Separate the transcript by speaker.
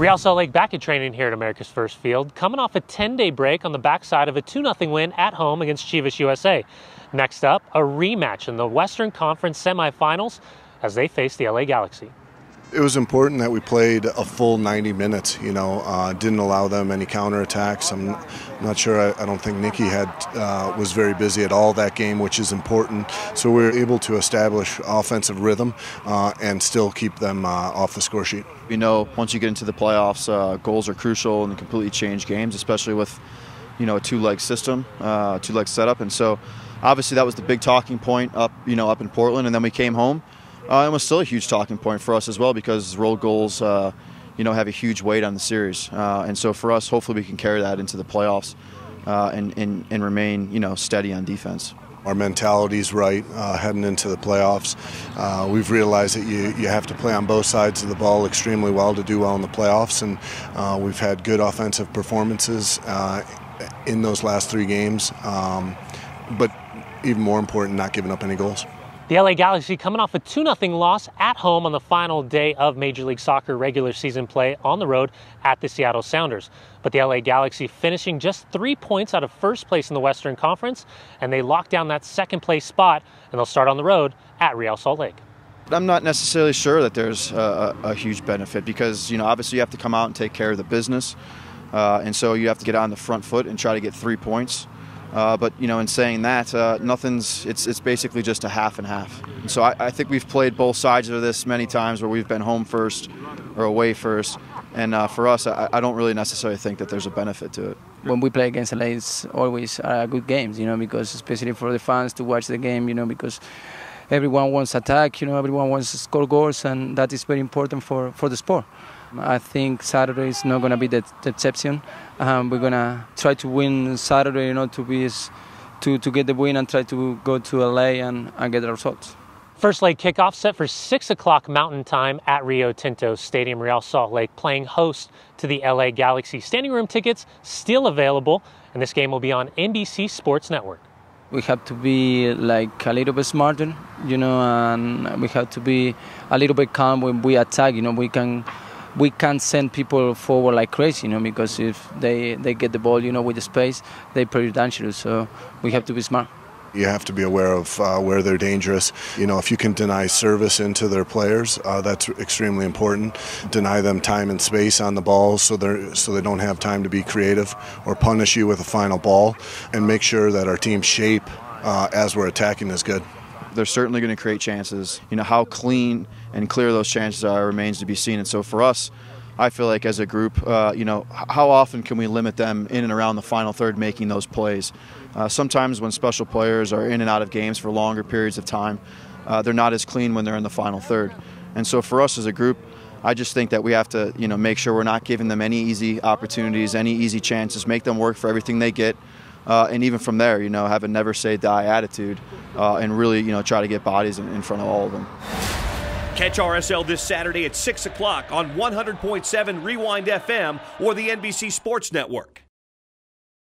Speaker 1: Real Salt Lake back at training here at America's First Field, coming off a 10 day break on the backside of a 2 0 win at home against Chivas USA. Next up, a rematch in the Western Conference semifinals as they face the LA Galaxy.
Speaker 2: It was important that we played a full 90 minutes. You know, uh, didn't allow them any counterattacks. I'm not sure. I, I don't think Nikki had uh, was very busy at all that game, which is important. So we were able to establish offensive rhythm uh, and still keep them uh, off the score sheet.
Speaker 3: We know once you get into the playoffs, uh, goals are crucial and completely change games, especially with you know a two-leg system, uh, two-leg setup, and so obviously that was the big talking point up you know up in Portland, and then we came home. Uh, it was still a huge talking point for us as well because road goals, uh, you know, have a huge weight on the series. Uh, and so for us, hopefully we can carry that into the playoffs uh, and, and, and remain, you know, steady on defense.
Speaker 2: Our mentality's right uh, heading into the playoffs. Uh, we've realized that you, you have to play on both sides of the ball extremely well to do well in the playoffs, and we've had good offensive performances in those last three games. Um, but even more important, not giving up any goals.
Speaker 1: The LA Galaxy coming off a 2 0 loss at home on the final day of Major League Soccer regular season play on the road at the Seattle Sounders. But the LA Galaxy finishing just three points out of first place in the Western Conference, and they lock down that second place spot, and they'll start on the road at Real Salt Lake.
Speaker 3: I'm not necessarily sure that there's a, a, huge benefit because, you know, obviously you have to come out and take care of the business. Uh, and so you have to get on the front foot and try to get three points. Uh, but you know, in saying that, uh, nothing's. It's it's basically just a half and half. so I, I, think we've played both sides of this many times, where we've been home first or away first. And uh, for us, I, I, don't really necessarily think that there's a benefit to it.
Speaker 4: When we play against LA, it's always uh, good games, you know, because especially for the fans to watch the game, you know, because everyone wants attack, you know, everyone wants to score goals, and that is very important for, for the sport. I think Saturday is not going to be the, the exception. Um, we're going to try to win Saturday, you know, to be to, to get the win and try to go to LA and, and get the results.
Speaker 1: First leg kickoff set for 6 o'clock Mountain Time at Rio Tinto Stadium, Real Salt Lake, playing host to the LA Galaxy. Standing room tickets still available, and this game will be on NBC Sports Network.
Speaker 4: We have to be like a little bit smarter, you know, and we have to be a little bit calm when we attack. You know, we can we can't send people forward like crazy, you know, because if they, they get the ball, you know, with the space, they're pretty dangerous. So we have to be smart.
Speaker 2: You have to be aware of uh, where they're dangerous. You know, if you can deny service into their players, uh, that's extremely important. Deny them time and space on the ball so they so they don't have time to be creative, or punish you with a final ball, and make sure that our team shape uh, as we're attacking is good
Speaker 3: they're certainly going to create chances. You know, how clean and clear those chances are remains to be seen. And so for us, I feel like as a group, uh, you know, how often can we limit them in and around the final third making those plays? Uh, sometimes when special players are in and out of games for longer periods of time, uh, they're not as clean when they're in the final third. And so for us as a group, I just think that we have to, you know, make sure we're not giving them any easy opportunities, any easy chances, make them work for everything they get uh, and even from there, you know, have a never say die attitude, uh, and really, you know, try to get bodies in, in front of all of them.
Speaker 5: Catch RSL this Saturday at 6 o'clock on 100.7 Rewind FM or the NBC Sports Network.